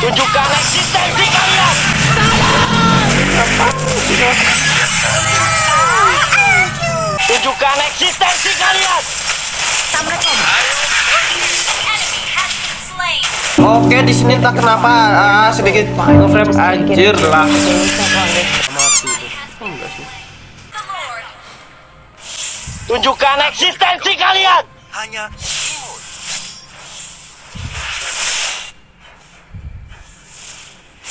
Tunjukkan eksistensi kalian. Tunjukkan eksistensi kalian. Oke, di sini tak kenapa ah, sedikit ngeframe anjir lah. Tunjukkan eksistensi kalian. Hanya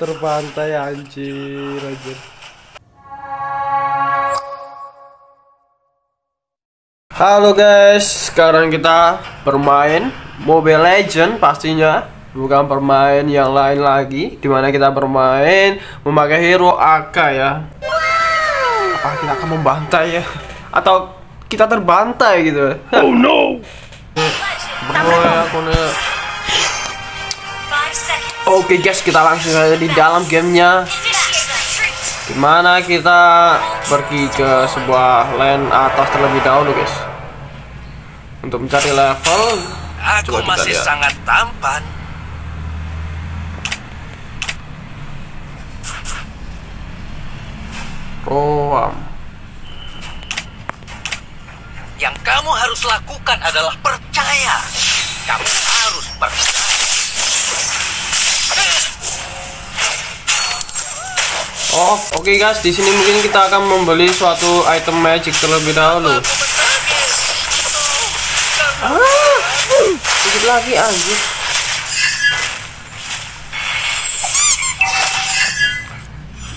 Terbantai anjir, anjir. Halo guys, sekarang kita bermain Mobile Legend pastinya. Bukan permain yang lain lagi di mana kita bermain memakai hero AK ya. Apa kita akan membantai ya. Atau kita terbantai gitu. Oh no. Bro ya oke guys kita langsung aja di dalam gamenya di mana kita pergi ke sebuah land atas terlebih dahulu guys untuk mencari level Aku Coba masih lihat. sangat tampan. roam Yang kamu harus lakukan adalah percaya. Kamu harus percaya. Oh, oke guys, di sini mungkin kita akan membeli suatu item magic terlebih dahulu. Ah, sedikit lagi anjir.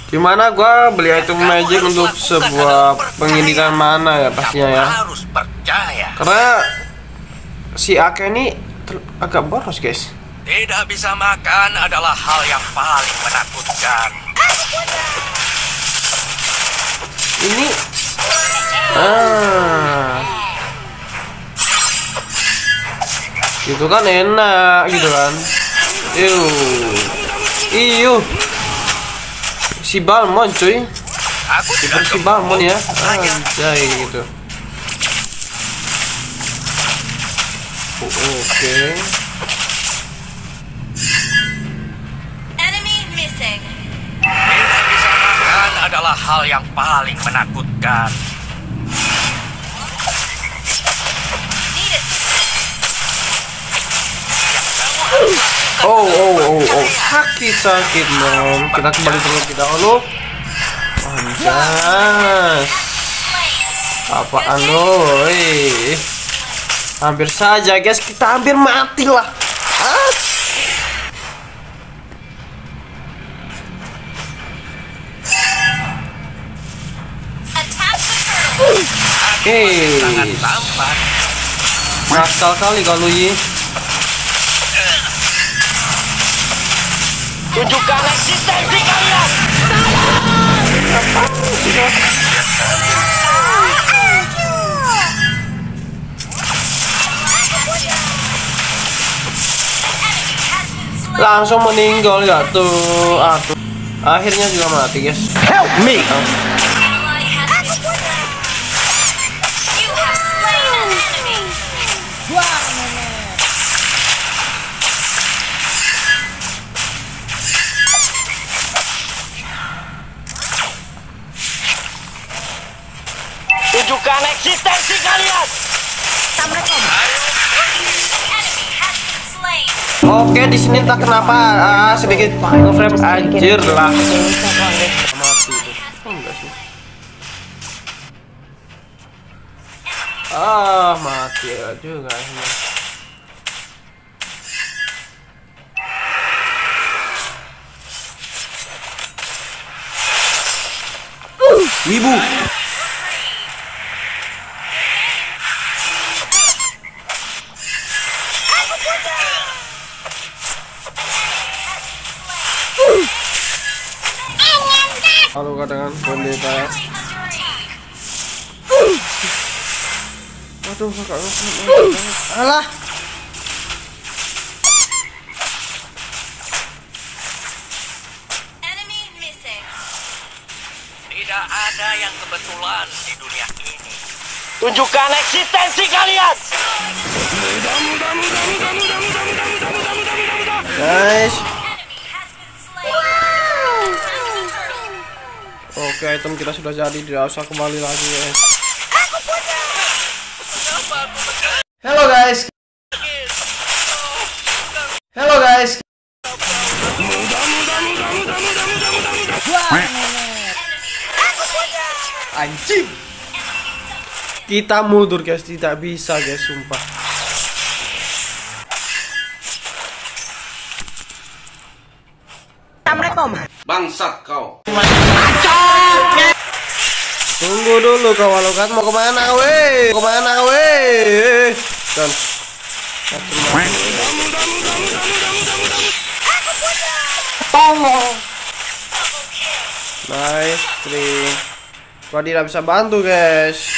Di mana gua beli item magic untuk sebuah pengindikan mana ya pastinya ya. harus percaya. Karena si Ake ini agak boros guys. Tidak bisa makan adalah hal yang paling menakutkan. Ini. Ah. Gitu kan enak gitu kan? Iu Iu. Si Balmon cuy. Aku si Balmon ya. Anjay gitu. Oke. Enemy adalah hal yang paling menakutkan. Oh oh oh oh. Sakit sakit nom. Kita kembali terlebih dahulu. Anjas apaan lo hampir saja guys. Kita hampir mati lah. Tampan. nakal kali kalau ye Tunjukkan eksistensi kalian. langsung meninggal ya tuh atuh akhirnya juga mati guys Help me. Oke, di sini tak kenapa ah, sedikit ngeframe anjir lah. Mati tuh. Enggak sih. Ah, mati juga ini. Wibu. Halo dengan pendeta ya. Aduh, kakak Alah. Tidak ada yang kebetulan di dunia ini. Tunjukkan eksistensi kalian. Guys. Oke, item kita sudah jadi, tidak usah kembali lagi ya. Hello guys. Hello guys. Anjing. Kita mundur guys, tidak bisa guys, sumpah. Bangsat kau. Tunggu dulu kawan kan mau ke mana weh? Mau Ke mana weh? Dan Nice three. Gua tidak bisa bantu guys.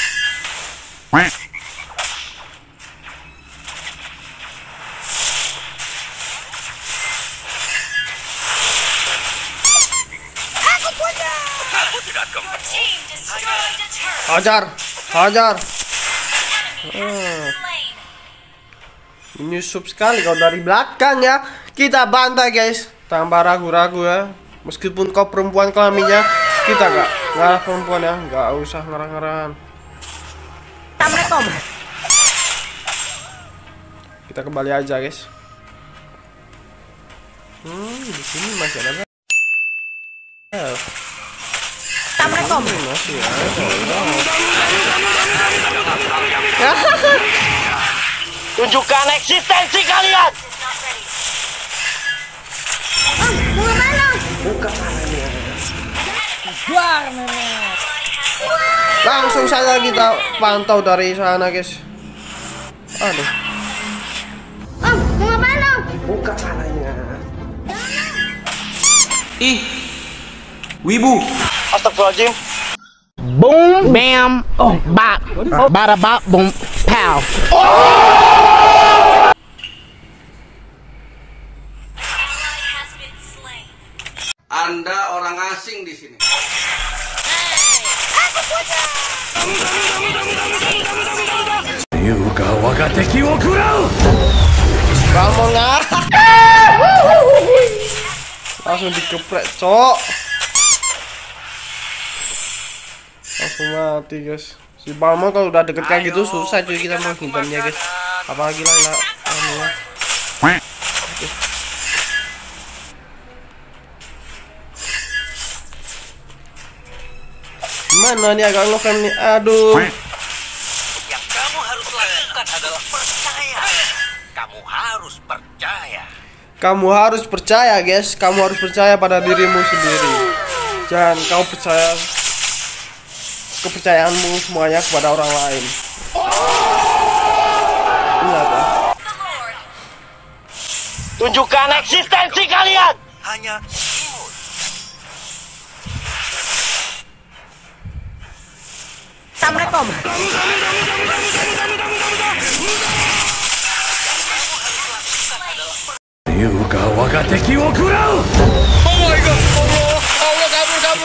Hajar, hajar. Slain. Menyusup sekali kau dari belakang ya. Kita bantai guys. Tanpa ragu-ragu ya. Meskipun kau perempuan kelaminnya, kita gak ngarah perempuan ya. Gak usah ngarah-ngarahan. Kita kembali aja guys. Hmm, di sini masih ada. Tunjukkan eksistensi kalian. Langsung saja kita pantau dari sana guys. Aduh. Buka. Ih. Wibu. Astagfirullahaladzim. Boom, bam, oh, bop, bada bop, boom, pow. Ally has been slain. Anda orang asing di sini. Kamu nggak? Langsung dikeprek, cok. Langsung mati, guys. Si Balmon kalau udah deket kayak gitu susah cuy kita menghindarinya, guys. Apalagi lah anu ya. Gimana nih agak ngeframe nih? Aduh. Yang kamu harus lakukan adalah percaya. Kamu harus percaya. Kamu harus percaya, guys. Kamu harus percaya pada dirimu sendiri. Jangan kau percaya kepercayaanmu semuanya kepada orang lain. Ingat ya. Tunjukkan eksistensi kalian. Hanya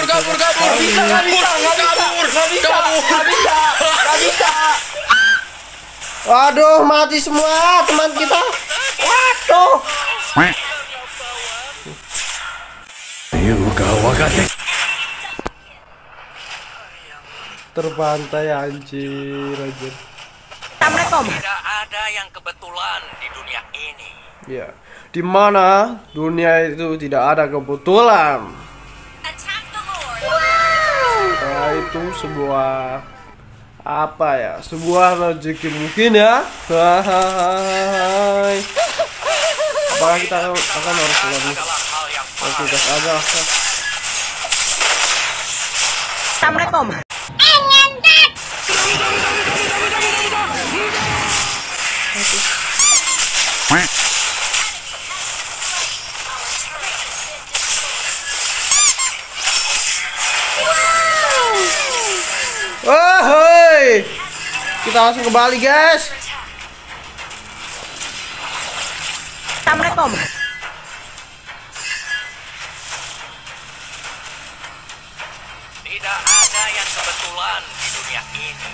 imut. Waduh, mati semua teman kita. Waduh. Terbantai anjir, anjir. Tidak ada yang kebetulan di dunia ini. Ya, di mana dunia itu tidak ada kebetulan. Nah, itu sebuah apa ya? Sebuah rezeki mungkin ya. Hai. Apakah kita akan harus yang Oke, gas aja lah. gas. Kita langsung ke Bali, guys. Assalamualaikum. Tidak ada yang kebetulan di dunia ini.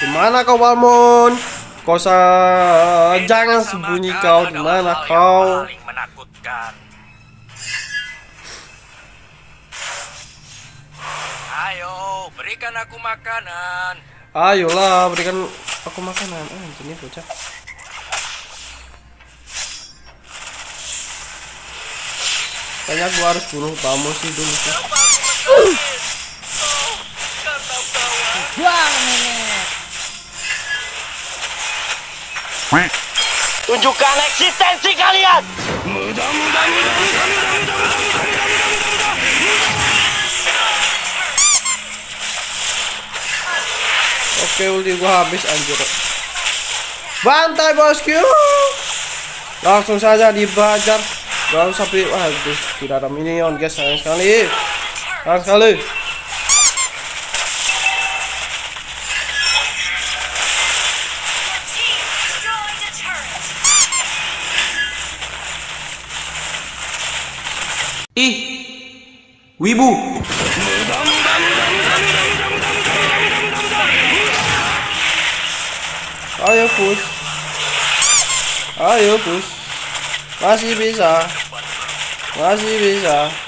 Di mana kau Balmon? Kau sa jangan sembunyi kau di mana kau? paling menakutkan. Berikan aku makanan. Ayolah berikan aku makanan. Ah, ini bocah. Kayaknya gua harus bunuh kamu sih dulu sih. Buang. Tunjukkan eksistensi kalian. Oke ulti gua habis anjir. Bantai bosku. Langsung saja dibajar. Gak usah pilih. Wah, aduh, tidak ada minion guys sayang sekali. Sayang sekali. Team destroyed a turret. Ih, wibu. Ayo push. Ayo push. Masih bisa. Masih bisa.